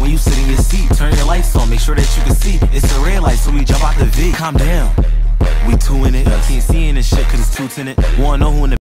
When you sit in your seat. Turn your lights on, make sure that you can see. It's the red light, so we jump out the V. Calm down. We two in it. Can't see in this shit cause it's two in it. Wanna know who in the